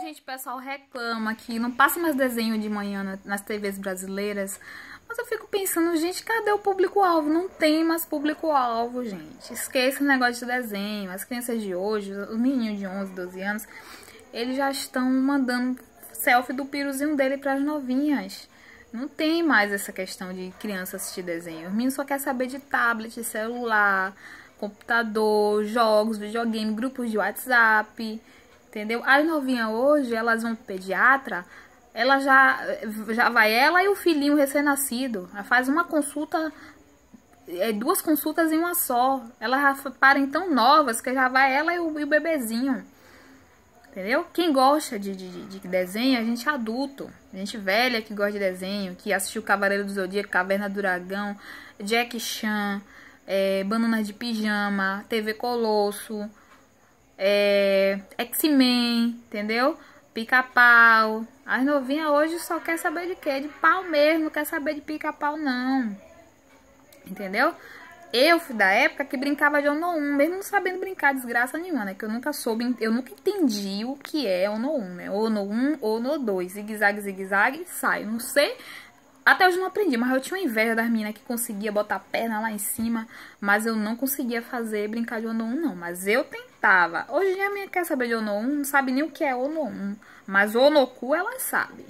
Gente, o pessoal reclama que não passa mais desenho de manhã nas TVs brasileiras. Mas eu fico pensando, gente, cadê o público-alvo? Não tem mais público-alvo, gente. Esqueça o negócio de desenho. As crianças de hoje, os meninos de 11, 12 anos, eles já estão mandando selfie do piruzinho dele para as novinhas. Não tem mais essa questão de criança assistir desenho. O menino só quer saber de tablet, celular, computador, jogos, videogame, grupos de WhatsApp. Entendeu? As novinhas hoje, elas vão pro pediatra, ela já, já vai ela e o filhinho recém-nascido. Ela faz uma consulta, é, duas consultas em uma só. Elas já parem tão novas que já vai ela e o, e o bebezinho. Entendeu? Quem gosta de, de, de, desenho é gente adulto, gente velha que gosta de desenho, que assistiu Cavaleiro do Zodíaco, Caverna do Dragão, Jack Chan, é, de Pijama, TV Colosso, é, X-Men, entendeu? Pica-pau. As novinhas hoje só quer saber de quê? De pau mesmo, não quer saber de pica-pau não. Entendeu? Eu fui da época que brincava de Ono 1, mesmo não sabendo brincar desgraça nenhuma, né? Que eu nunca soube, eu nunca entendi o que é Ono 1, né? Ono 1, Ono 2, zigue-zague, zigue-zague, sai. Não sei, até hoje não aprendi, mas eu tinha inveja das meninas que conseguia botar a perna lá em cima, mas eu não conseguia fazer brincar de Ono 1, não. Mas eu tentava. Hoje a minha quer saber de Ono 1, não sabe nem o que é Ono 1, mas Onoku ela sabe.